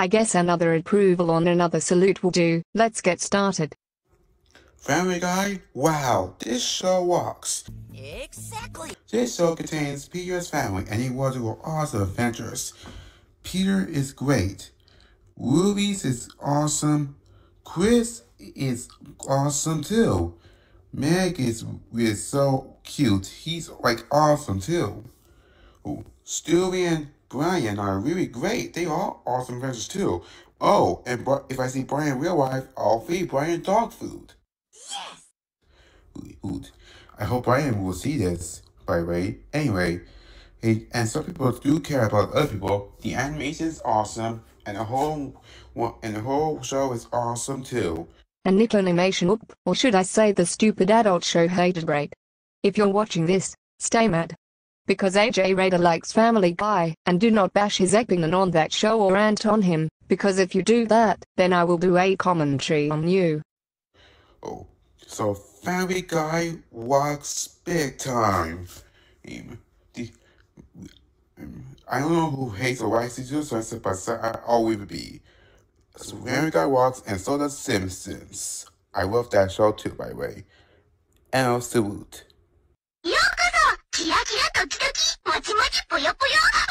I guess another approval on another salute will do. Let's get started. Family Guy? Wow, this show rocks. Exactly. This show contains Peter's family and he was with awesome adventures. Peter is great. Ruby's is awesome. Chris is awesome too. Meg is, is so cute. He's like awesome too. Oh, Stewie and Brian are really great. They are awesome adventures too. Oh, and if I see Brian real life, I'll feed Brian dog food. Food. I hope Brian will see this, by the way. Anyway, and some people do care about other people. The animation is awesome, and the whole and the whole show is awesome too. And Nick Animation or should I say the stupid adult show hated great. If you're watching this, stay mad. Because AJ Raider likes Family Guy, and do not bash his opinion on that show or rant on him, because if you do that, then I will do a commentary on you. Oh, so Family Guy walks big time. I don't know who hates or likes these said, but I always be. So Family Guy walks, and so does Simpsons. I love that show too, by the way. And I'll salute. キラキラドキドキもちもちぽよぽよ。